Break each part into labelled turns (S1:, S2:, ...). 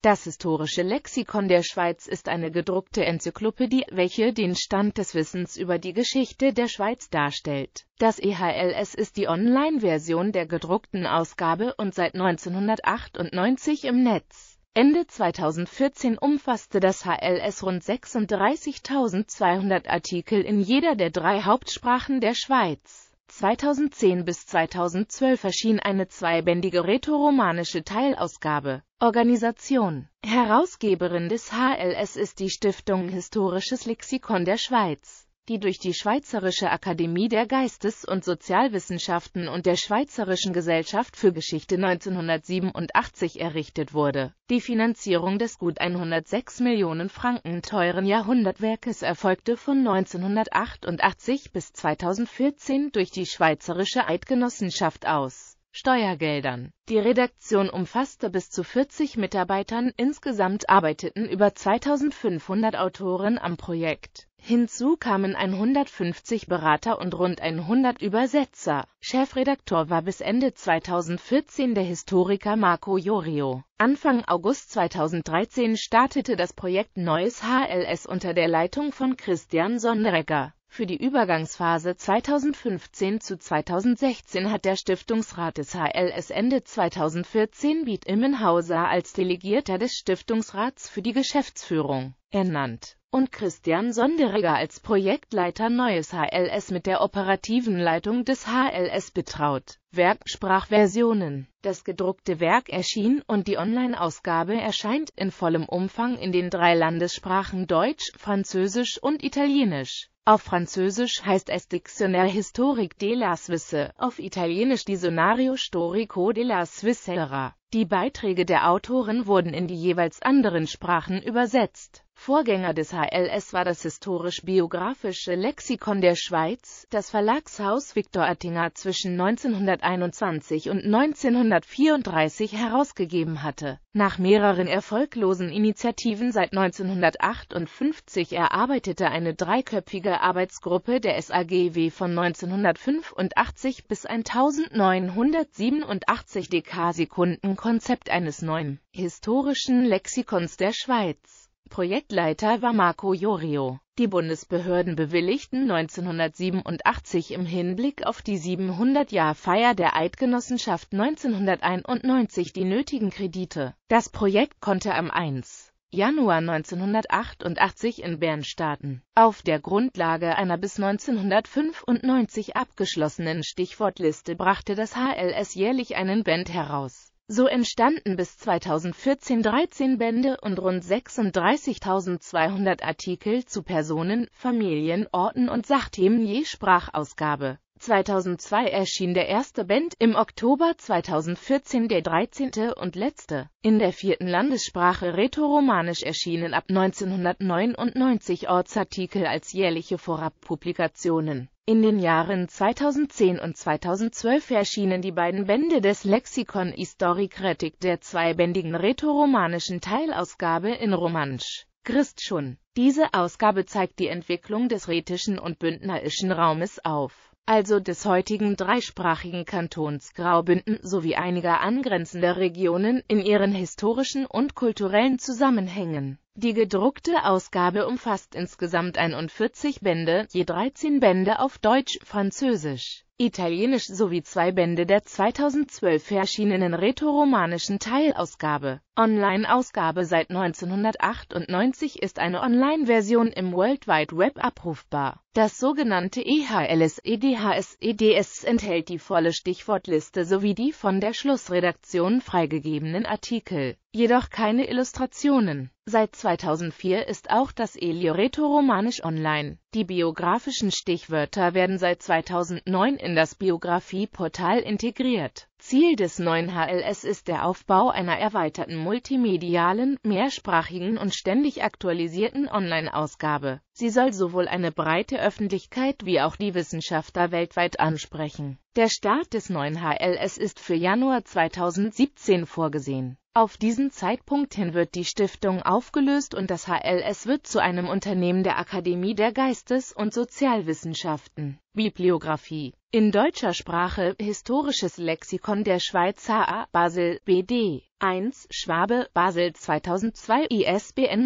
S1: Das Historische Lexikon der Schweiz ist eine gedruckte Enzyklopädie, welche den Stand des Wissens über die Geschichte der Schweiz darstellt. Das EHLS ist die Online-Version der gedruckten Ausgabe und seit 1998 im Netz. Ende 2014 umfasste das HLS rund 36.200 Artikel in jeder der drei Hauptsprachen der Schweiz 2010 bis 2012 erschien eine zweibändige rätoromanische Teilausgabe. Organisation Herausgeberin des HLS ist die Stiftung Historisches Lexikon der Schweiz die durch die Schweizerische Akademie der Geistes- und Sozialwissenschaften und der Schweizerischen Gesellschaft für Geschichte 1987 errichtet wurde. Die Finanzierung des gut 106 Millionen Franken teuren Jahrhundertwerkes erfolgte von 1988 bis 2014 durch die Schweizerische Eidgenossenschaft aus Steuergeldern. Die Redaktion umfasste bis zu 40 Mitarbeitern, insgesamt arbeiteten über 2500 Autoren am Projekt. Hinzu kamen 150 Berater und rund 100 Übersetzer. Chefredaktor war bis Ende 2014 der Historiker Marco Jorio. Anfang August 2013 startete das Projekt Neues HLS unter der Leitung von Christian Sonderegger für die Übergangsphase 2015 zu 2016 hat der Stiftungsrat des HLS Ende 2014 Beat Immenhauser als Delegierter des Stiftungsrats für die Geschäftsführung ernannt und Christian Sonderegger als Projektleiter Neues HLS mit der operativen Leitung des HLS betraut. Werk Sprachversionen Das gedruckte Werk erschien und die Online-Ausgabe erscheint in vollem Umfang in den drei Landessprachen Deutsch, Französisch und Italienisch auf Französisch heißt es Dictionnaire historique de la Suisse, auf Italienisch Dizionario storico della Svizzera. Die Beiträge der Autoren wurden in die jeweils anderen Sprachen übersetzt Vorgänger des HLS war das Historisch-biographische Lexikon der Schweiz, das Verlagshaus Victor Attinger zwischen 1921 und 1934 herausgegeben hatte. Nach mehreren erfolglosen Initiativen seit 1958 erarbeitete eine dreiköpfige Arbeitsgruppe der SAGW von 1985 bis 1987 Dekasekunden Konzept eines neuen historischen Lexikons der Schweiz Projektleiter war Marco Jorio. Die Bundesbehörden bewilligten 1987 im Hinblick auf die 700-Jahr-Feier der Eidgenossenschaft 1991 die nötigen Kredite. Das Projekt konnte am 1. Januar 1988 in Bern starten. Auf der Grundlage einer bis 1995 abgeschlossenen Stichwortliste brachte das HLS jährlich einen Band heraus so entstanden bis 2014 13 Bände und rund 36.200 Artikel zu Personen, Familien, Orten und Sachthemen je Sprachausgabe 2002 erschien der erste Band, im Oktober 2014 der 13. und letzte. In der vierten Landessprache Rätoromanisch erschienen ab 1999 Ortsartikel als jährliche Vorabpublikationen. In den Jahren 2010 und 2012 erschienen die beiden Bände des Lexikon historique Retic der zweibändigen rätoromanischen Teilausgabe in Romansch. Christschun. Diese Ausgabe zeigt die Entwicklung des rätischen und bündnerischen Raumes auf also des heutigen dreisprachigen Kantons Graubünden sowie einiger angrenzender Regionen, in ihren historischen und kulturellen Zusammenhängen. Die gedruckte Ausgabe umfasst insgesamt 41 Bände, je 13 Bände auf Deutsch, Französisch Italienisch sowie zwei Bände der 2012 erschienenen rätoromanischen Teilausgabe. Online-Ausgabe Seit 1998 ist eine Online-Version im World Wide Web abrufbar. Das sogenannte EHLS-EDHS-EDS enthält die volle Stichwortliste sowie die von der Schlussredaktion freigegebenen Artikel, jedoch keine Illustrationen. Seit 2004 ist auch das Elioreto Romanisch online. Die biografischen Stichwörter werden seit 2009 in das Biografie-Portal integriert Ziel des neuen HLS ist der Aufbau einer erweiterten multimedialen, mehrsprachigen und ständig aktualisierten Online-Ausgabe. Sie soll sowohl eine breite Öffentlichkeit wie auch die Wissenschaftler weltweit ansprechen. Der Start des neuen HLS ist für Januar 2017 vorgesehen Auf diesen Zeitpunkt hin wird die Stiftung aufgelöst und das HLS wird zu einem Unternehmen der Akademie der Geistes- und Sozialwissenschaften. Bibliographie. In deutscher Sprache Historisches Lexikon der Schweiz HA Basel BD 1 Schwabe Basel 2002 ISBN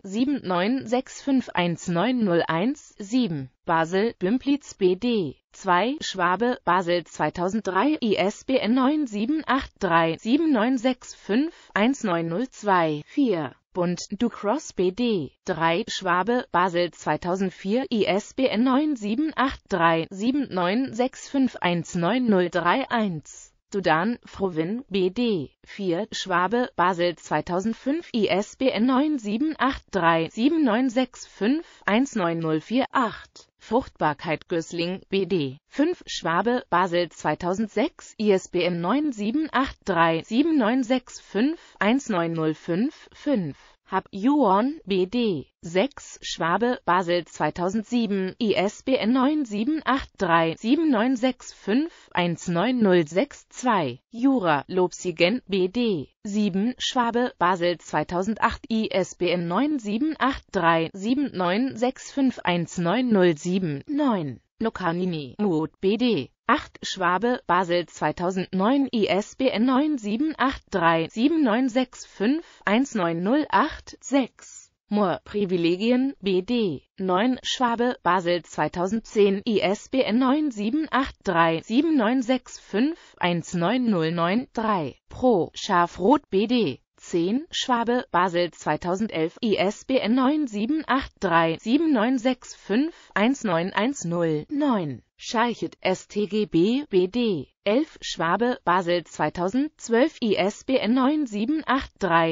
S1: 9783796519017 7 Basel Bümplitz BD 2 Schwabe Basel 2003 ISBN 9783796519002 4 Bund du Cross BD 3 Schwabe Basel 2004 ISBN 9783796519031 Dudan Frovin BD 4 Schwabe Basel 2005 ISBN 9783796519048 Fruchtbarkeit Gößling BD 5 Schwabe Basel 2006 ISBN 9783796519055 5 Hab Yuan BD 6 Schwabe Basel 2007 ISBN 9783796519062 Jura Lobsigen BD 7 Schwabe Basel 2008 ISBN 9783796519007 9 Locanini Mut BD 8 Schwabe Basel 2009 ISBN 9783796519086 6 Moor Privilegien BD 9 Schwabe Basel 2010 ISBN 9783796519093 Pro Schafrot BD 10 Schwabe Basel 2011 ISBN 9783796519109 Scheichet STGB BD 11 Schwabe Basel 2012 ISBN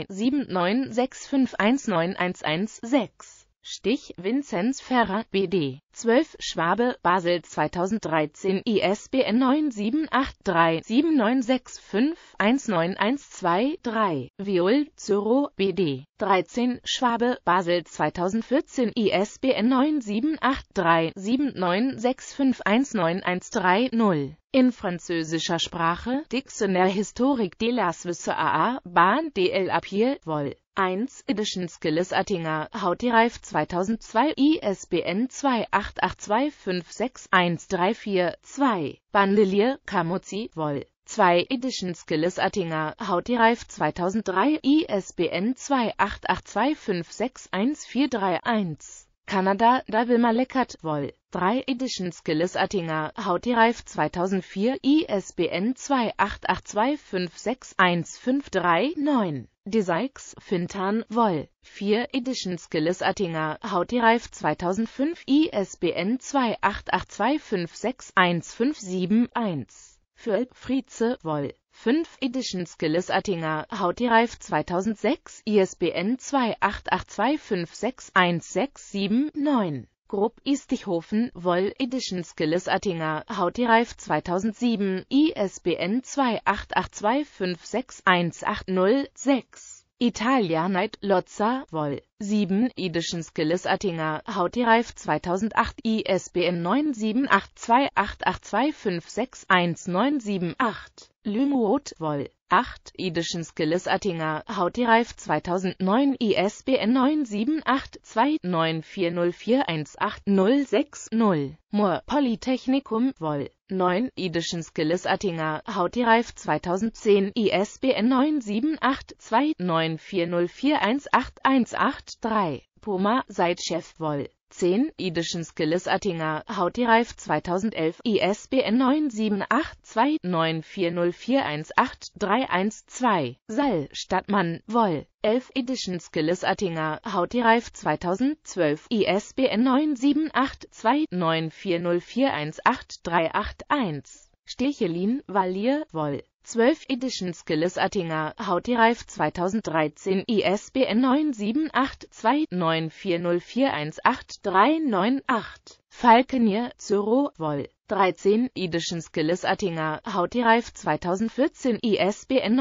S1: 9783796519116 Stich Vinzenz Ferrer BD 12 Schwabe Basel 2013 ISBN 9783796519123 Viol Züro BD 13 Schwabe Basel 2014 ISBN 9783796519130 in französischer Sprache Dictionnaire historique de la Suisse AA Bahn DL Apier Vol 1 Edition Skilles Attinger. Hautireif 2002 ISBN 2882561342 Bandelier Camuzzi Vol 2 Edition Skilles Attinger. Hautireif 2003 ISBN 2882561431 Kanada Da Wilma Leckert. Vol 3 Edition Skilles Attinger Hautireif 2004 ISBN 2882561539 Deseix Fintan Vol 4 Edition Skilles Attinger Hautireif 2005 ISBN 2882561571 für Frieze Vol 5 Edition Skilles Attinger Hautireif 2006 ISBN 2882561679 Grupp Istichhofen Woll Edition Skilles Attinger. Hautireif 2007 ISBN 2882561806 Italia Night Lozza Woll. 7 Edition Skilles Attinger. Hautireif 2008 ISBN 9782882561978 Lümuot Woll 8 Edition Skilles Attinger Hautireif 2009 ISBN 9782940418060 Moor Polytechnikum Woll 9 Edition Skilles Attinger Hautireif 2010 ISBN 9782940418183 Puma Seitchef Woll 10 Edition Skilles Attinger Hautireif 2011 ISBN 9782940418312 Sall Stadtmann Woll. 11 Edition Skilles Attinger Hautireif 2012 ISBN 9782940418381 Stichelin Vallier Woll. 12 Edition Skilles Attinger. Hautireif 2013 ISBN 9782940418398 Falkenier Züro Woll. 13 Edition Skilles Attinger. Hautireif 2014 ISBN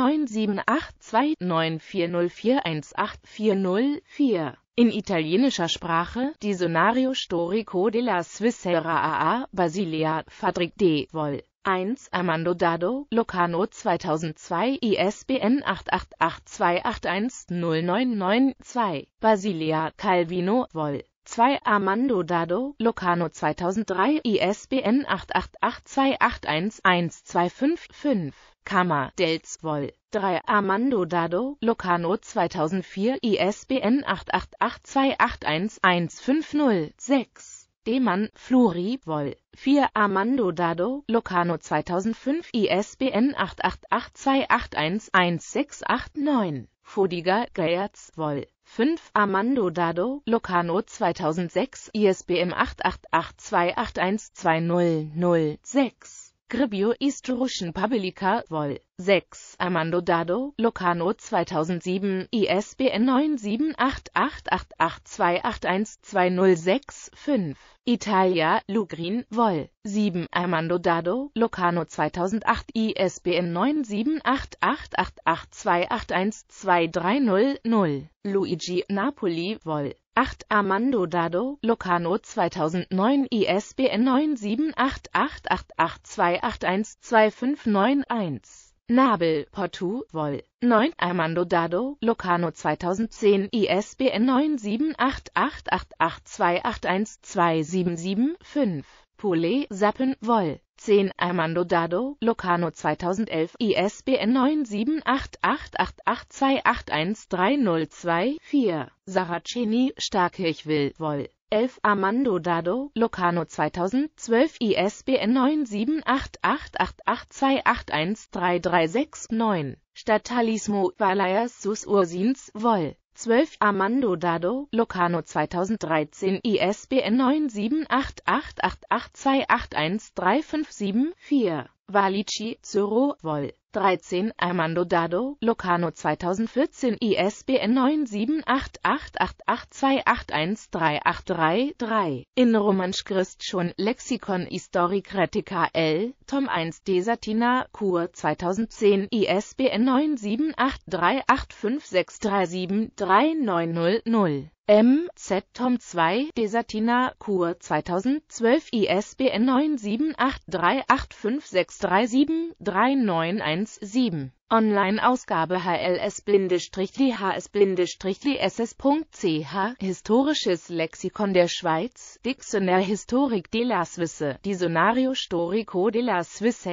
S1: 9782940418404 in italienischer Sprache Dizionario Storico della Svizzera AA Basilea Fabrik D. Vol 1 Armando Dado, Locarno 2002 ISBN 8882810992 Basilea Calvino, Vol. 2 Armando Dado, Locarno 2003 ISBN 8882811255 Kammer, Delz, Vol. 3 Armando Dado, Locarno 2004 ISBN 8882811506 Demann, Flori, Vol. 4 Armando Dado, Locarno 2005 ISBN 8882811689 Fodiger, Geertz, Vol. 5 Armando Dado, Locarno 2006 ISBN 8882812006 Gribio East Russian Publica, Vol. 6 Armando Dado, Locarno 2007 ISBN 9788882812065 Italia, Lugrin, Vol. 7 Armando Dado, Locarno 2008 ISBN 9788882812300 Luigi Napoli, Vol. 8 Armando Dado, Locarno 2009 ISBN 9788882812591 Nabel, Portu, Vol. 9 Armando Dado, Locarno 2010 ISBN 9788882812775 Poulet, Sappen, Vol. 10 Armando Dado, Locarno 2011 ISBN 9788882813024 Saraceni, Starkirchwill, Vol. 11 Armando Dado, Locarno 2012 ISBN 9788882813369 Statalismo, Valayas sus Ursins, Vol. 12 Armando Dado, Locarno 2013 ISBN 9788882813574 Valici, Zoro, Vol. 13 Armando Dado, Locarno 2014 ISBN 9788882813833 In Romansch Christschon Lexikon Historik Retica L. Tom 1 Desatina, Kur 2010 ISBN 9783856373900 M. Z. Tom 2 Desatina, Kur 2012 ISBN 9783856373917 Online-Ausgabe HLS-LHS-SS.ch Historisches Lexikon der Schweiz Dictionnaire historique de la Suisse Dizionario storico de la Suisse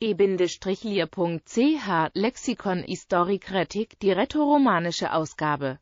S1: e-lier.ch Lexikon historique retic die rätoromanische Ausgabe